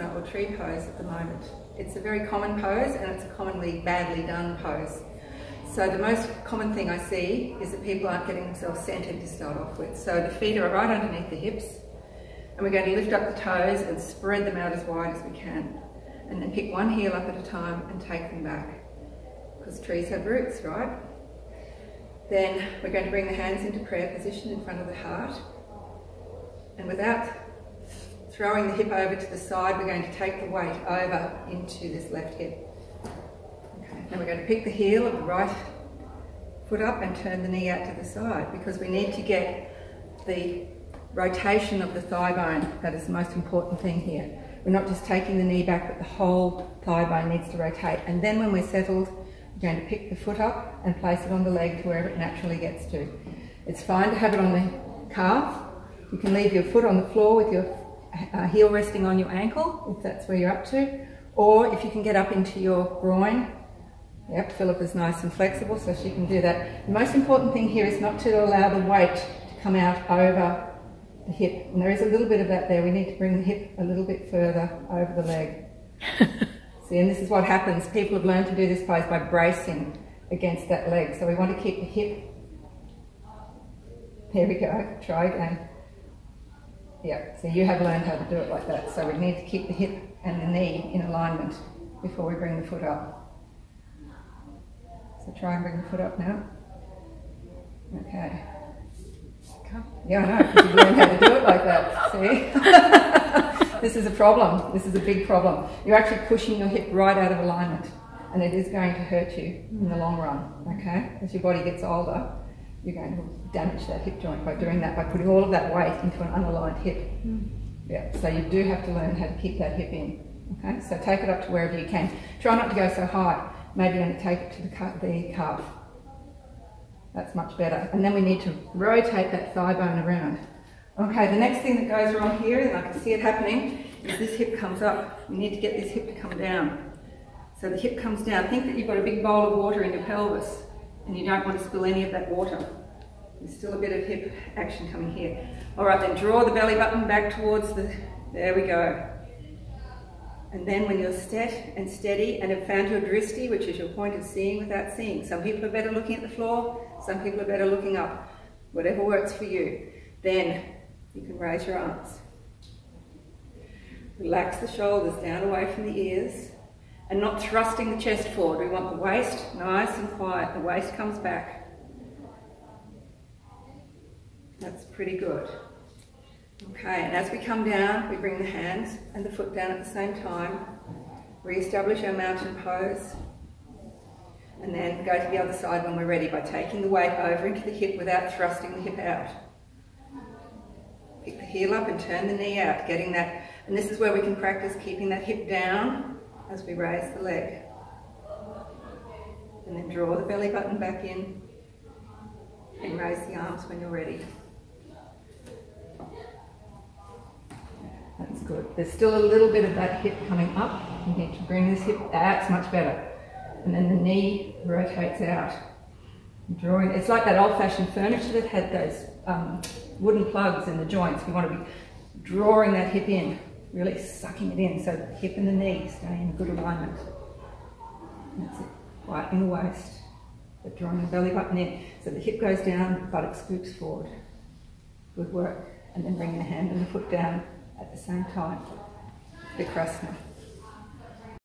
Or tree pose at the moment. It's a very common pose and it's a commonly badly done pose. So the most common thing I see is that people aren't getting themselves centered to start off with. So the feet are right underneath the hips and we're going to lift up the toes and spread them out as wide as we can. And then pick one heel up at a time and take them back. Because trees have roots, right? Then we're going to bring the hands into prayer position in front of the heart. And without throwing the hip over to the side, we're going to take the weight over into this left hip. Okay. Now we're going to pick the heel of the right foot up and turn the knee out to the side because we need to get the rotation of the thigh bone. That is the most important thing here. We're not just taking the knee back, but the whole thigh bone needs to rotate. And then when we're settled, we're going to pick the foot up and place it on the leg to wherever it naturally gets to. It's fine to have it on the calf. You can leave your foot on the floor with your uh, heel resting on your ankle, if that's where you're up to. Or if you can get up into your groin, Yep, Philip is nice and flexible, so she can do that. The most important thing here is not to allow the weight to come out over the hip. And there is a little bit of that there. We need to bring the hip a little bit further over the leg. See, and this is what happens. People have learned to do this pose by bracing against that leg. So we want to keep the hip. There we go. Try again. Yeah, so you have learned how to do it like that. So we need to keep the hip and the knee in alignment before we bring the foot up. So try and bring the foot up now. Okay. Yeah, I know, because you learned how to do it like that, see? this is a problem. This is a big problem. You're actually pushing your hip right out of alignment and it is going to hurt you in the long run, okay? As your body gets older, you're going to damage that hip joint by doing that, by putting all of that weight into an unaligned hip. Mm. Yeah, so you do have to learn how to keep that hip in, okay? So take it up to wherever you can. Try not to go so high. Maybe only take it to the, the calf. That's much better. And then we need to rotate that thigh bone around. Okay, the next thing that goes wrong here, and I can see it happening, is this hip comes up. We need to get this hip to come down. So the hip comes down. Think that you've got a big bowl of water in your pelvis and you don't want to spill any of that water. There's still a bit of hip action coming here. All right, then draw the belly button back towards the, there we go. And then when you're set and steady and have found your dristi, which is your point of seeing without seeing. Some people are better looking at the floor, some people are better looking up. Whatever works for you. Then you can raise your arms. Relax the shoulders down away from the ears and not thrusting the chest forward. We want the waist nice and quiet. The waist comes back. That's pretty good. Okay, and as we come down, we bring the hands and the foot down at the same time. Re-establish our mountain pose. And then go to the other side when we're ready by taking the weight over into the hip without thrusting the hip out. Pick the heel up and turn the knee out, getting that, and this is where we can practice keeping that hip down as we raise the leg. And then draw the belly button back in and raise the arms when you're ready. That's good. There's still a little bit of that hip coming up. You need to bring this hip, that's much better. And then the knee rotates out. Drawing, it's like that old-fashioned furniture that had those um, wooden plugs in the joints. We want to be drawing that hip in, really sucking it in so the hip and the knee stay in good alignment. That's it. Quieten the waist, but drawing the belly button in. So the hip goes down, the buttock scoops forward. Good work. And then bringing the hand and the foot down at the same time. The Vrksasana.